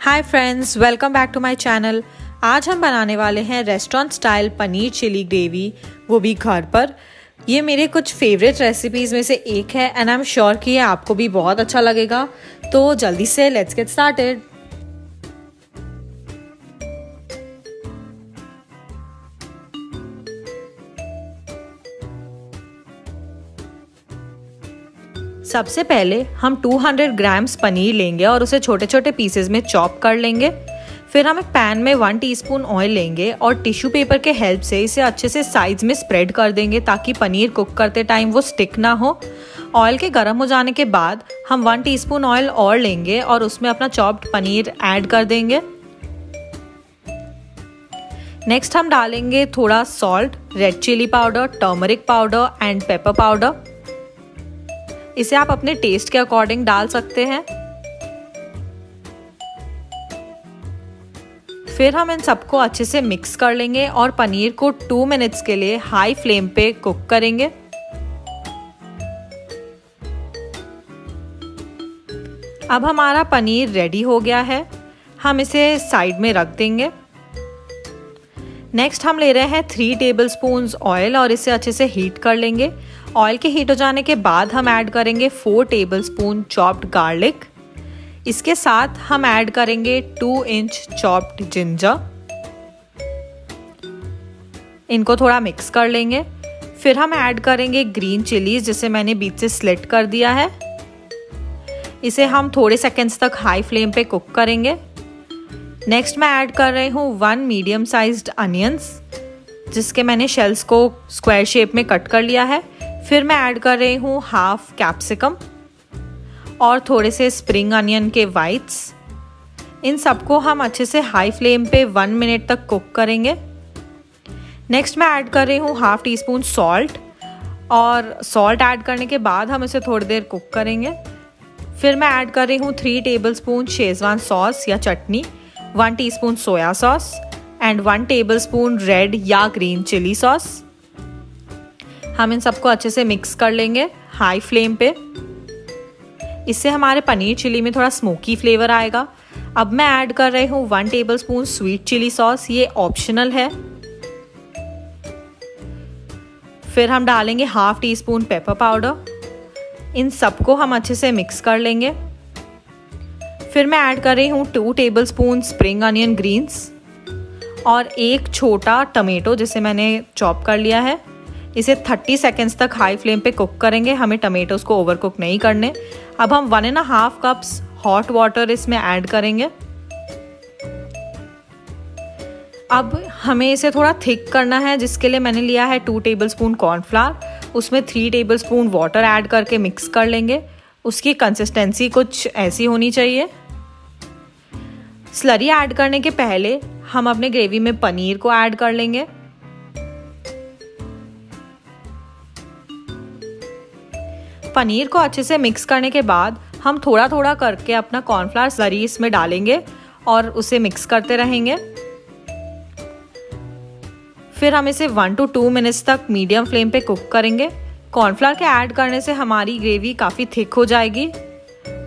Hi friends welcome back to my channel आज हम बनाने वाले हैं restaurant style paneer chilli gravy वो भी घर पर। ये मेरे कुछ फेवरेट रेसिपीज़ में से एक है एंड आई एम श्योर कि ये आपको भी बहुत अच्छा लगेगा। तो जल्दी से लेट्स गेट स्टार्टेड सबसे पहले हम 200 ग्राम्स पनीर लेंगे और उसे छोटे छोटे पीसेस में चॉप कर लेंगे। फिर हम एक पैन में वन टीस्पून ऑयल लेंगे और टिश्यू पेपर के हेल्प से इसे अच्छे से साइज़ में स्प्रेड कर देंगे ताकि पनीर कुक करते टाइम वो स्टिक ना हो। ऑयल के गर्म हो जाने के बाद हम वन टीस्पून ऑयल और लेंगे और उसमें अपना चॉप्ड पनीर ऐड कर देंगे। नेक्स्ट हम डालेंगे थोड़ा salt red chilli powder turmeric powder and pepper powder इसे आप अपने टेस्ट के अकॉर्डिंग डाल सकते हैं। फिर हम इन सबको अच्छे से मिक्स कर लेंगे और पनीर को टू मिनट्स के लिए हाई फ्लेम पे कुक करेंगे। अब हमारा पनीर रेडी हो गया है। हम इसे साइड में रख देंगे। नेक्स्ट हम ले रहे हैं थ्री टेबल स्पून ऑयल और इसे अच्छे से हीट कर लेंगे। ऑयल के हीट हो जाने के बाद हम ऐड करेंगे four tablespoon chopped garlic इसके साथ हम ऐड करेंगे टू इंच चॉप्ड जिंजर इनको थोड़ा मिक्स कर लेंगे. फिर हम ऐड करेंगे ग्रीन चिलीज जिसे मैंने बीच से स्लिट कर दिया है. इसे हम थोड़े सेकेंड्स तक हाई फ्लेम पे कुक करेंगे. नेक्स्ट मैं ऐड कर रही हूँ वन मीडियम साइज्ड अनियंस जिसके मैंने शेल्स को स्क्वायर शेप में कट कर लिया है. फिर मैं ऐड कर रही हूँ हाफ़ कैप्सिकम और थोड़े से स्प्रिंग अनियन के वाइट्स। इन सबको हम अच्छे से हाई फ्लेम पे वन मिनट तक कुक करेंगे। नेक्स्ट मैं ऐड कर रही हूँ हाफ़ टी स्पून सॉल्ट और सॉल्ट ऐड करने के बाद हम इसे थोड़ी देर कुक करेंगे। फिर मैं ऐड कर रही हूँ three tablespoon schezwan sauce या chutney, one teaspoon soya sauce and one tablespoon red या ग्रीन चिली सॉस। हम इन सबको अच्छे से मिक्स कर लेंगे हाई फ्लेम पे। इससे हमारे पनीर चिली में थोड़ा स्मोकी फ्लेवर आएगा। अब मैं ऐड कर रही हूँ one tablespoon sweet chilli sauce ये ऑप्शनल है। फिर हम डालेंगे half teaspoon pepper powder इन सबको हम अच्छे से मिक्स कर लेंगे। फिर मैं ऐड कर रही हूँ two tablespoon spring onion greens और एक छोटा टमेटो जिसे मैंने चॉप कर लिया है। इसे 30 सेकेंड्स तक हाई फ्लेम पे कुक करेंगे। हमें टमेटोज को ओवर कुक नहीं करने। अब हम one and half cups hot water इसमें ऐड करेंगे। अब हमें इसे थोड़ा थिक करना है, जिसके लिए मैंने लिया है टू टेबल स्पून कॉर्नफ्लावर उसमें three tablespoon water add करके मिक्स कर लेंगे। उसकी कंसिस्टेंसी कुछ ऐसी होनी चाहिए। स्लरी ऐड करने के पहले हम अपने ग्रेवी में पनीर को ऐड कर लेंगे। पनीर को अच्छे से मिक्स करने के बाद हम थोड़ा थोड़ा करके अपना कॉर्नफ्लावर स्लरी इसमें डालेंगे और उसे मिक्स करते रहेंगे। फिर हम इसे वन टू टू मिनट्स तक मीडियम फ्लेम पे कुक करेंगे। कॉर्नफ्लावर के ऐड करने से हमारी ग्रेवी काफ़ी थिक हो जाएगी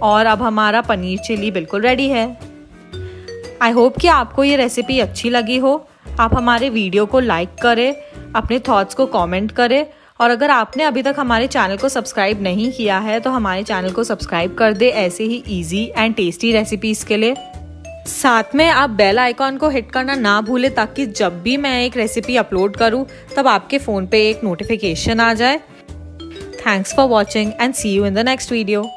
और अब हमारा पनीर चिली बिल्कुल रेडी है। आई होप कि आपको ये रेसिपी अच्छी लगी हो। आप हमारे वीडियो को लाइक करें, अपने थॉट्स को कमेंट करें और अगर आपने अभी तक हमारे चैनल को सब्सक्राइब नहीं किया है तो हमारे चैनल को सब्सक्राइब कर दे ऐसे ही ईजी एंड टेस्टी रेसिपीज़ के लिए। साथ में आप बेल आइकॉन को हिट करना ना भूलें, ताकि जब भी मैं एक रेसिपी अपलोड करूँ, तब आपके फ़ोन पे एक नोटिफिकेशन आ जाए। Thanks for watching and see you in the next video